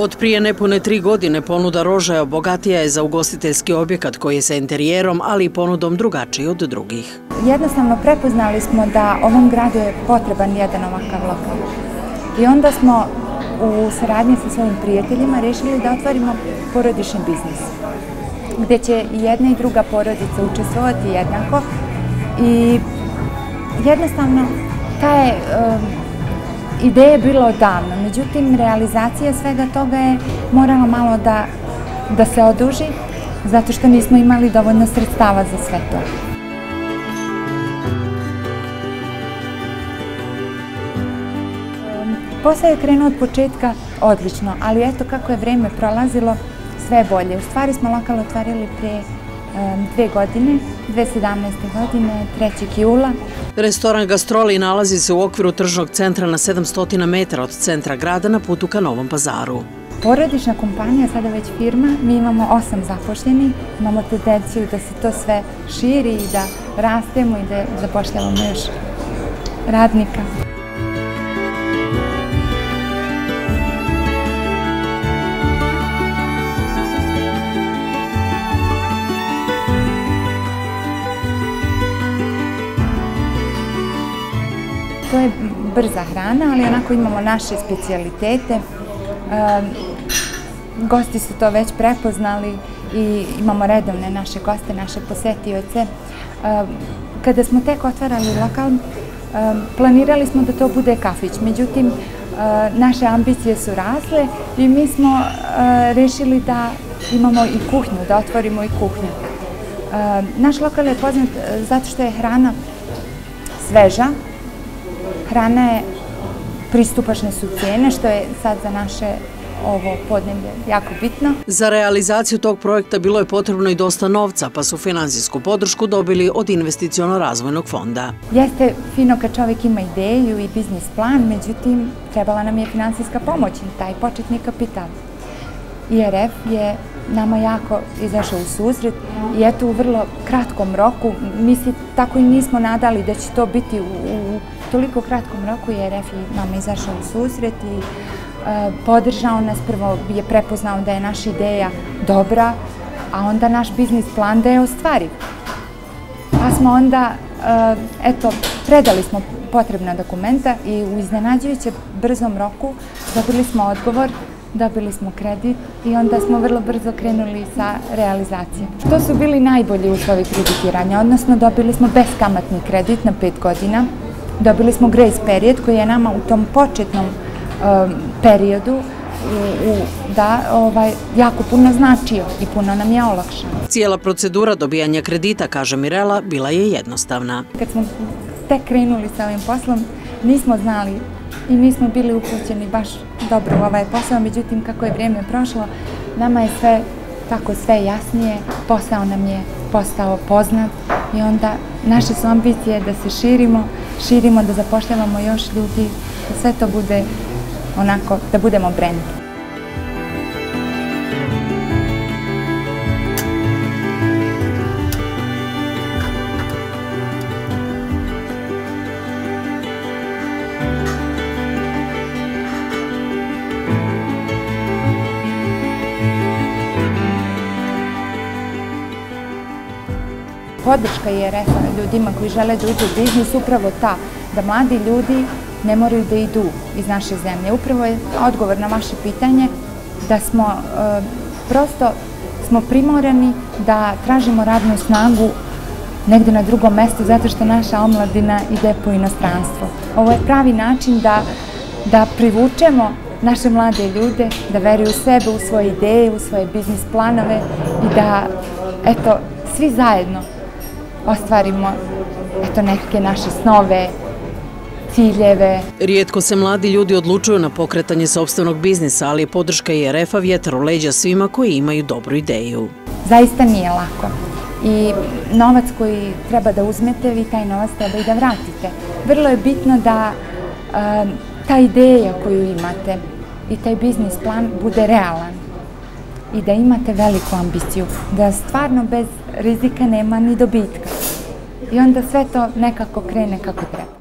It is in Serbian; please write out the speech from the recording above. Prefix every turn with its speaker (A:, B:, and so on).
A: Od prije nepune tri godine ponuda Rožaja bogatija je za ugostiteljski objekat koji je sa interijerom, ali i ponudom drugačiji od drugih.
B: Jednostavno prepoznali smo da ovom gradu je potreban jedan ovakav lokal. I onda smo u saradnji sa svojim prijateljima rešili da otvorimo porodični biznis gde će jedna i druga porodica učestvovati jednako i jednostavno ta je um, ideja je bilo odavno, međutim realizacija svega toga je morala malo da, da se oduži zato što nismo imali dovoljno sredstava za sve to. Posao je krenuo od početka odlično, ali eto kako je vreme prolazilo, sve bolje. U stvari smo lokal otvarili pre dve godine, 2017. godine, 3. jula.
A: Restoran Gastroli nalazi se u okviru tržnog centra na 700 metara od centra grada na putu ka Novom pazaru.
B: Porodična kompanija, sada već firma, mi imamo osam zapošljenih, imamo tendenciju da se to sve širi i da rastemo i da zapošljavamo još radnika. To je brza hrana, ali onako imamo naše specialitete. Gosti su to već prepoznali i imamo redovne naše goste, naše posetioce. Kada smo tek otvarali lokal, planirali smo da to bude kafić, međutim, naše ambicije su rasle i mi smo rešili da imamo i kuhnju, da otvorimo i kuhnju. Naš lokal je poznat zato što je hrana sveža, Hrana je, pristupačne su cijene, što je sad za naše ovo podneblje jako bitno.
A: Za realizaciju tog projekta bilo je potrebno i dosta novca, pa su finansijsku podršku dobili od investicijono-razvojnog fonda.
B: Jeste fino kad čovjek ima ideju i biznis plan, međutim, trebala nam je finansijska pomoć i taj početni kapital. IRF je nama jako izašao u susret i eto u vrlo kratkom roku, mi se tako i nismo nadali da će to biti u, toliko kratkom roku je RF nama izašao u susret i e, podržao nas, prvo je prepoznao da je naša ideja dobra, a onda naš biznis plan da je ostvariv. Pa smo onda, e, eto, predali smo potrebna dokumenta i u iznenađujuće brzom roku dobili smo odgovor dobili smo kredit i onda smo vrlo brzo krenuli sa realizacijom. To su bili najbolji uslovi kreditiranja, odnosno dobili smo beskamatni kredit na pet godina, dobili smo grace period koji je nama u tom početnom um, periodu u, u, da ovaj, jako puno značio i puno nam je olakšao.
A: Cijela procedura dobijanja kredita, kaže Mirela, bila je jednostavna.
B: Kad smo tek krenuli sa ovim poslom, nismo znali i nismo bili upućeni baš dobro u ovaj posao, međutim kako je vrijeme prošlo, nama je sve tako sve jasnije, posao nam je postao poznat i onda naše su ambicije da se širimo, širimo, da zapošljavamo još ljudi, da sve to bude onako, da budemo brend. Podrška je refa ljudima koji žele da uđu u biznis upravo ta, da mladi ljudi ne moraju da idu iz naše zemlje. Upravo je odgovor na vaše pitanje da smo e, prosto smo primorani da tražimo radnu snagu negde na drugom mestu zato što naša omladina ide po inostranstvo. Ovo je pravi način da, da privučemo naše mlade ljude, da veruju u sebe, u svoje ideje, u svoje biznis planove i da, eto, svi zajedno ostvarimo eto, neke naše snove, ciljeve.
A: Rijetko se mladi ljudi odlučuju na pokretanje sobstvenog biznisa, ali podrška IRF-a vjetar u leđa svima koji imaju dobru ideju.
B: Zaista nije lako. I novac koji treba da uzmete, vi taj novac treba i da vratite. Vrlo je bitno da um, ta ideja koju imate i taj biznis plan bude realan i da imate veliku ambiciju, da stvarno bez rizika nema ni dobitka. I onda sve to nekako krene kako treba.